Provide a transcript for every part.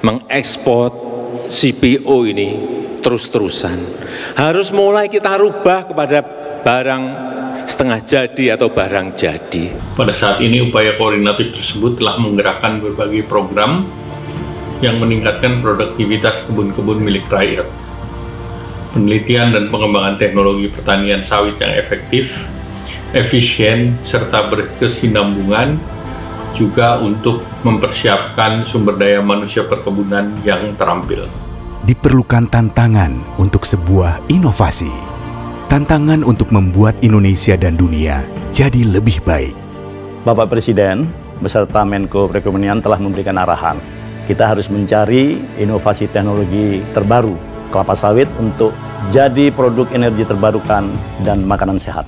mengekspor CPO ini terus-terusan. Harus mulai kita rubah kepada barang setengah jadi atau barang jadi. Pada saat ini upaya koordinatif tersebut telah menggerakkan berbagai program yang meningkatkan produktivitas kebun-kebun milik rakyat. Penelitian dan pengembangan teknologi pertanian sawit yang efektif, efisien, serta berkesinambungan juga untuk mempersiapkan sumber daya manusia perkebunan yang terampil. Diperlukan tantangan untuk sebuah inovasi. Tantangan untuk membuat Indonesia dan dunia jadi lebih baik. Bapak Presiden beserta Menko Perekonomian telah memberikan arahan. Kita harus mencari inovasi teknologi terbaru kelapa sawit untuk jadi produk energi terbarukan dan makanan sehat.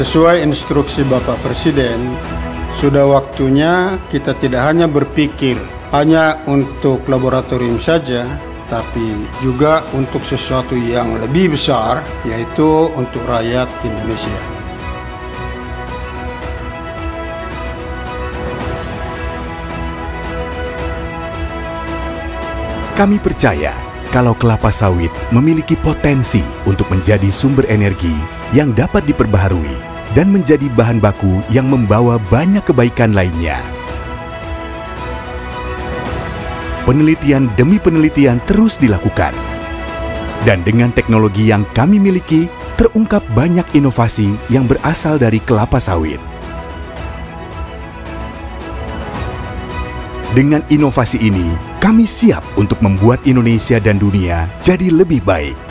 Sesuai instruksi Bapak Presiden, sudah waktunya kita tidak hanya berpikir hanya untuk laboratorium saja, tapi juga untuk sesuatu yang lebih besar, yaitu untuk rakyat Indonesia. Kami percaya kalau kelapa sawit memiliki potensi untuk menjadi sumber energi yang dapat diperbaharui dan menjadi bahan baku yang membawa banyak kebaikan lainnya. Penelitian demi penelitian terus dilakukan. Dan dengan teknologi yang kami miliki, terungkap banyak inovasi yang berasal dari kelapa sawit. Dengan inovasi ini, kami siap untuk membuat Indonesia dan dunia jadi lebih baik.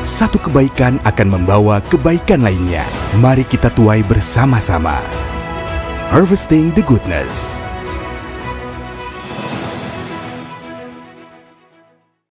Satu kebaikan akan membawa kebaikan lainnya. Mari kita tuai bersama-sama. Harvesting the Goodness.